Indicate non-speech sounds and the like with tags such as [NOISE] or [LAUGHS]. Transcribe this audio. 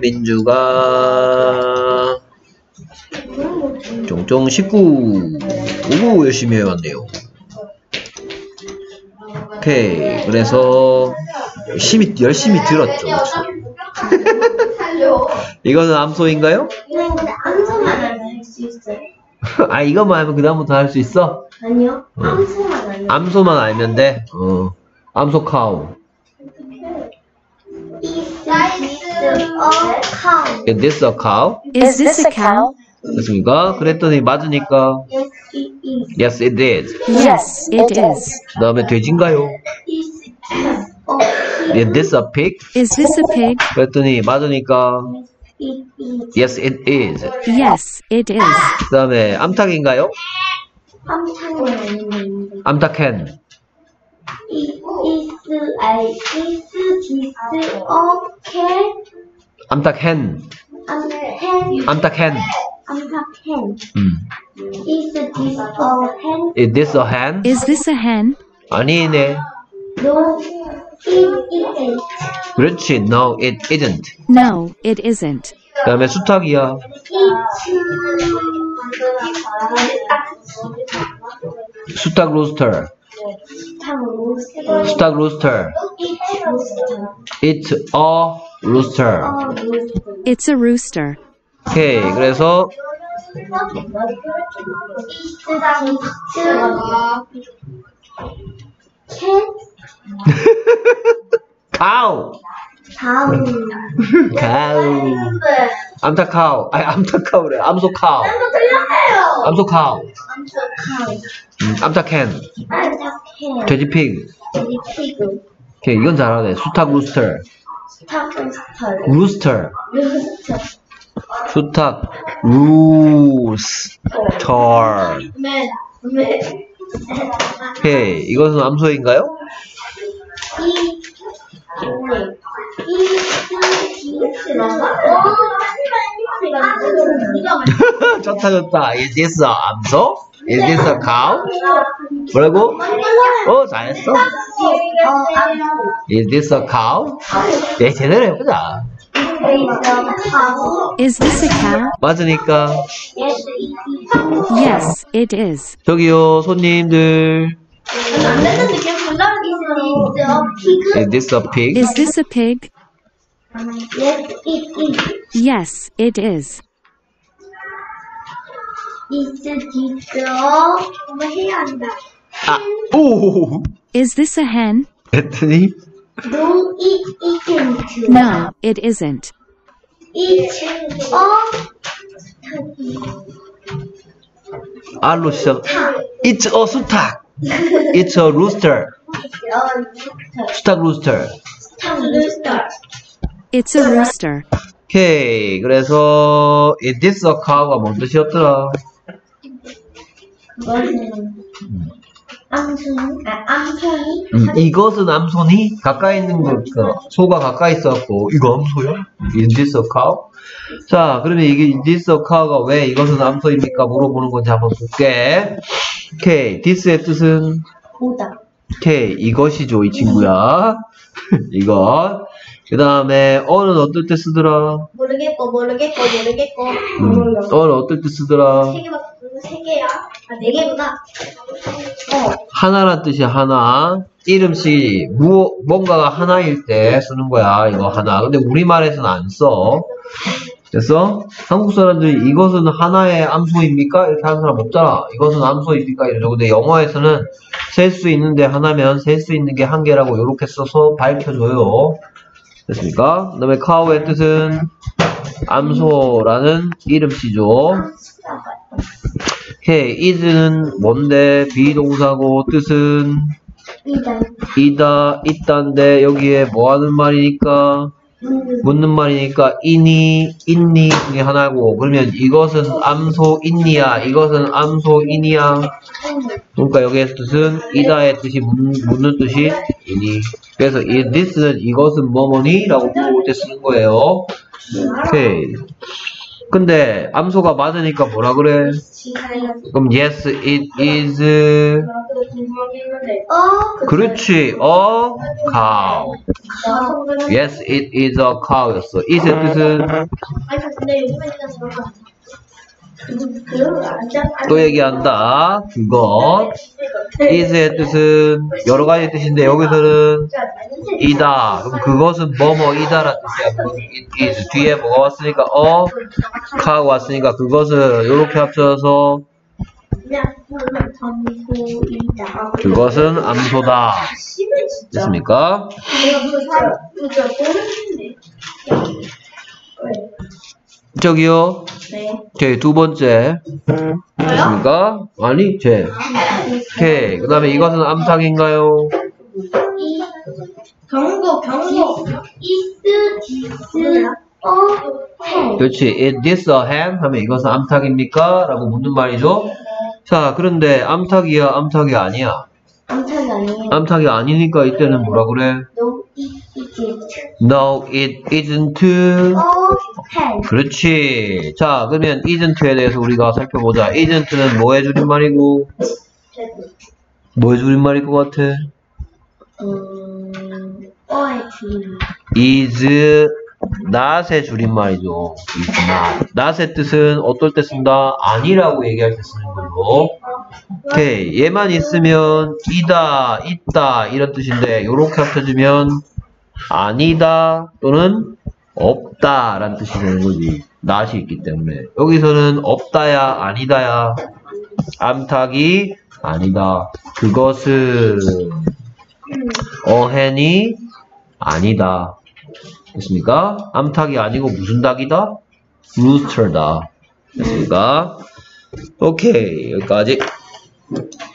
민주가 종종 19 오고 열심히 해왔네요. 오케이 그래서 열심히 열심히 들었죠. 그쵸? [LAUGHS] 이거는 암소인가요? 이건 근데 암소만 알면 할수 있어요. 아 이것만 하면 그 다음부터 할 수 있어? 아니요. 암소만 알면. 암소만 알면 돼. 어. 암소 카우. A cow? Is this a cow? Is this a cow? 됐습니까? 그랬더니 맞으니까 Yes, it is. Yes, it is. Yes, it is. 그 다음에 돼지인가요? Is Is this this a a pig? Is this a pig? 그랬더니 맞으니까 It is. Yes, it is. Yes, it is. 그 다음에 암탉인가요? 암탉은 아닌데. 암탉hen. Is I is this a cat? 암탉hen. 암탉. 암탉hen. 암탉 hen. 음. Is this a hen? Is this a hen? Is this a hen? 아니네. No, it isn't. 그렇지. No, it isn't. No, it isn't. 그 다음에 수탉이야. It's 수탉 로스터. 수탉 로스터. It's a rooster. It's a rooster. 오케이. 그래서 cow. 다음 cow. 암탉 cow. 아니 암탉 cow래. 암소 cow. 틀렸어요. 암소 cow. 암소카우 음, 암탉. 암탉해 돼지 pig. 돼지피그 오케이. 이건 잘하네. 수탉 rooster. 스타크스털 rooster. 루스터 수탉 rooster. 맨맨 오케이. 이것은 암소인가요? 이 좋다 좋다. Is this a 암소? Is this a cow? 뭐라고? 어 잘했어. Is this a cow? 네 제대로 해보자. Is this a cow? 맞으니까 Yes, it is. 저기요 손님들. Is this a pig? Is this a pig? Yes, it is. Yes, it is. Is this 뭐 해야 한다. 아, 오. Is this a hen? 했더니 No, it isn't. No, it isn't. It's a R로 시작. It's a 수탉. It's a rooster. 수탉 rooster. rooster. It's a rooster. 오케이. 그래서 is this a cow가 뭔 뜻이었더라? 아, 암송이? 음, 이것은 암소니? 가까이 있는 거, 그, 소가 가까이 있어갖고, 이거 암소야? A cow? 자, 그러면 이게 a cow가 왜 이것은 암소입니까? 물어보는 건지 한번 볼게. 오케이. this의 뜻은, 보다. 오케이. 이것이죠, 이 친구야. [LAUGHS] 이것. 그 다음에, 어는 어떨 때 쓰더라? 모르겠고, 모르겠고, 모르겠고. 음, 어는 어떨 때 쓰더라? 세 개밖에, 세 개야? 아, 네 개구나. 어, 하나란 뜻이 하나. 이름씩 무 뭔가가 하나일 때 쓰는 거야. 이거 하나. 근데 우리말에서는 안 써. 됐어? 한국 사람들이 이것은 하나의 암소입니까? 이렇게 하는 사람 없잖아. 이것은 암소입니까? 이러죠. 근데 영어에서는 셀 수 있는데 하나면 셀 수 있는 게 한 개라고 이렇게 써서 밝혀줘요. 됐습니까? 그 다음에 카우의 뜻은 암소라는 이름씨죠. 오케이. is는 뭔데? 비동사고 뜻은? 이다. 이다, 있다인데. 여기에 뭐 하는 말이니까? 묻는. 말이니까 이니, 있니 중에 하나고. 그러면 이것은 암소 있니야. 이것은 암소 이니야. 그러니까 여기에 뜻은 이다의 뜻이 묻는, 묻는 뜻이 이니. 그래서 이 this는 이것은 뭐뭐니? 라고 물어볼 때 쓰는 거예요. 오케이 근데 암소가 맞으니까 뭐라 그래? 그럼 yes it is. 어, 그렇지. a cow. yes it is a cow였어. is의 뜻은 또 얘기한다. 그것. is의 뜻은 여러 가지 뜻인데 여기서는 이다. 그럼 그것은 뭐뭐이다라는 뜻이야. 그것은 it is 뒤에 뭐가 왔으니까 a cow 왔으니까 그것은 이렇게 합쳐서. 그것은 암소다. 됐습니까? 저기요 네. 오케이 두 번째 됐습니까? 아니 제 오케이 그 다음에 이것은 암탉인가요? 이 경고 경고 is this a hen. 그렇지 is this a hen? 하면 이것은 암탉입니까? 라고 묻는 말이죠 자 그런데 암탉이야 암탉이 아니야 암탉이 아니에요. 암탉이 아니니까 이때는 뭐라 그래? No. No it isn't. 그렇지 자 그러면 isn't에 대해서 우리가 살펴보자 isn't는 뭐의 줄임말이고 뭐의 줄임말일 것 같아? 음 어의 줄. is not의 줄임말이죠. is not. not의 뜻은 어떨 때 쓴다? 아니라고 얘기할 때 쓰는 걸로. 오케이. 얘만 있으면 이다, 있다 이런 뜻인데 이렇게 합쳐지면 아니다 또는 없다 라는 뜻이 되는 거지. not이 있기 때문에. 여기서는 없다야, 아니다야. 암탉이 아니다. 그것은 어hen이 아니다. 됐습니까? 암탉이 아니고 무슨 닭이다? 루스터다. 됐습니까? 오케이, 여기까지. Thank you.